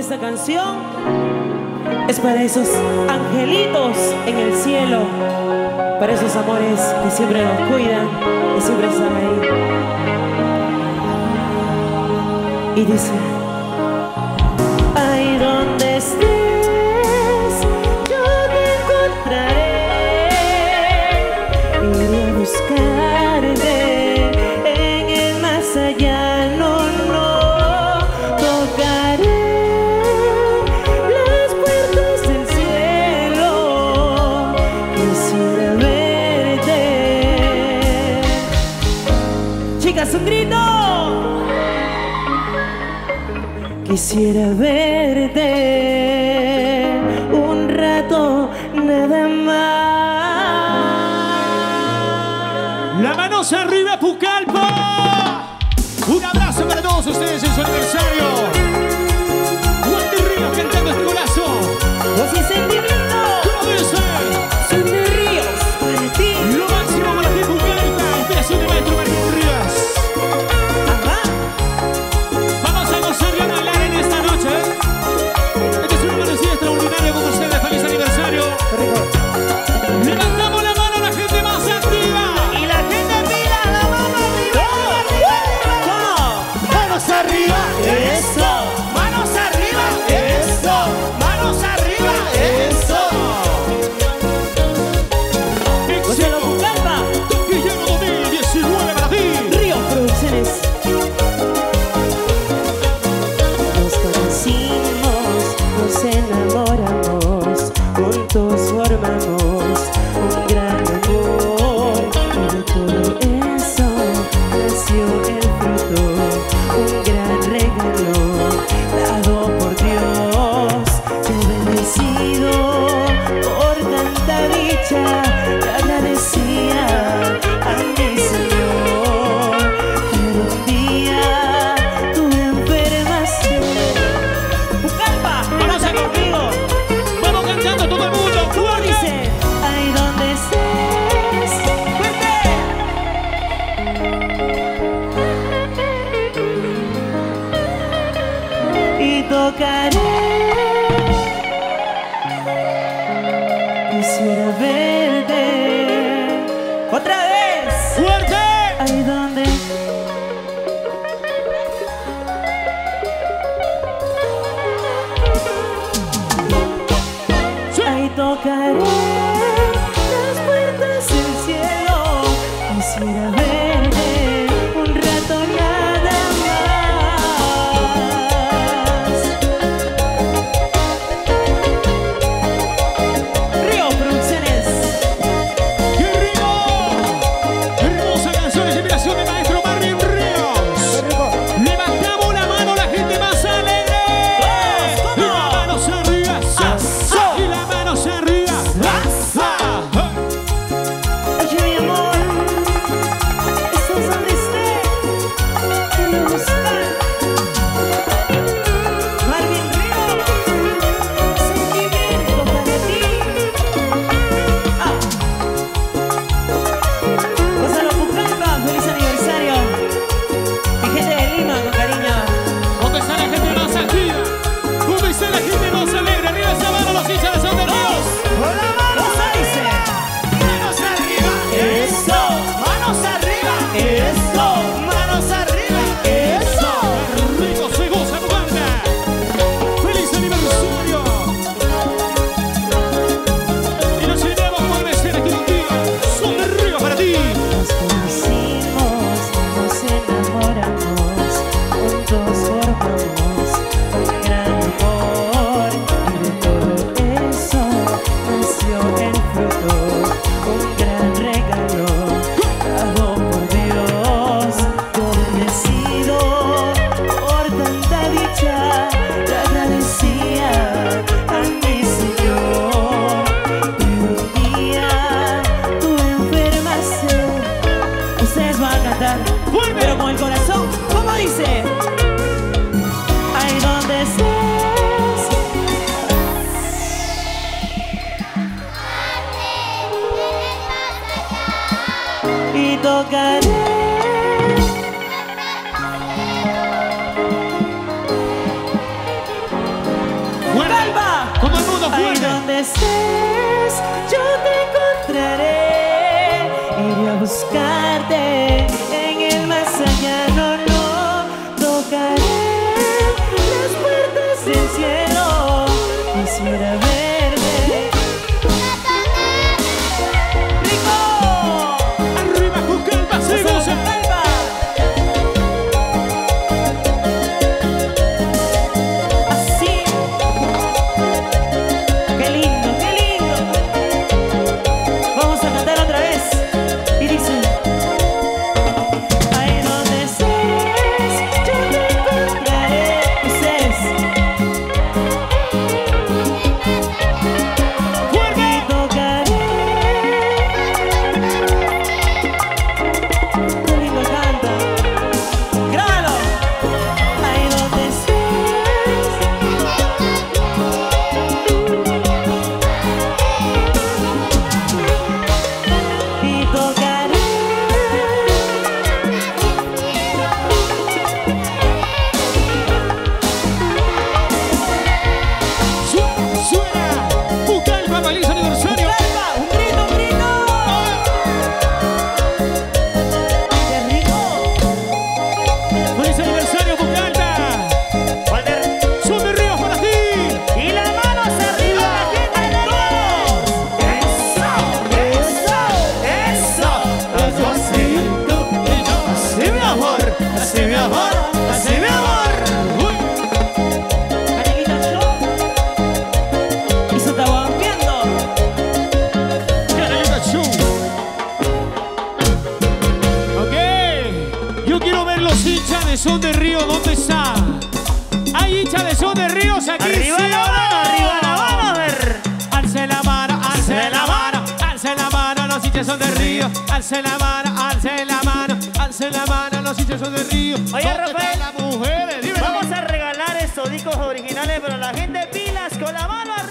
Esta canción es para esos angelitos en el cielo, para esos amores que siempre nos cuidan, que siempre están ahí. Y dice... Quisiera verte un rato nada más. La mano se arriba, Pucal. time. 我该 y tocaré. ¡Vuelva! Como el mundo fuerte. Ahí donde estés, yo te encontraré. Iré a buscarte. hincha de Son de Río, ¿dónde está? Hay hincha de Son de Ríos aquí. Arriba la mano, arriba la mano, a ver. Alce la mano, alce la mano, alce la mano, los hinchas son de Río. Alce la mano, alce la mano, alce la mano, los hinchas son de Río. Oye, Rafael, Vamos a regalar estos discos originales, pero la gente pilas con la mano arriba.